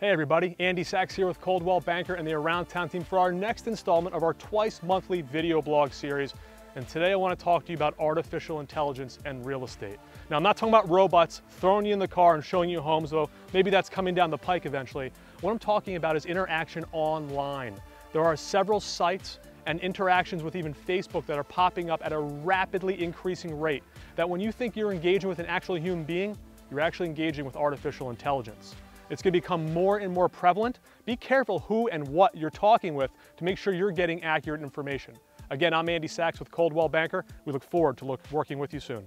Hey everybody, Andy Sachs here with Coldwell Banker and the Around Town team for our next installment of our twice monthly video blog series. And today I want to talk to you about artificial intelligence and real estate. Now I'm not talking about robots throwing you in the car and showing you homes, though maybe that's coming down the pike eventually. What I'm talking about is interaction online. There are several sites and interactions with even Facebook that are popping up at a rapidly increasing rate that when you think you're engaging with an actual human being, you're actually engaging with artificial intelligence. It's going to become more and more prevalent. Be careful who and what you're talking with to make sure you're getting accurate information. Again, I'm Andy Sachs with Coldwell Banker. We look forward to look, working with you soon.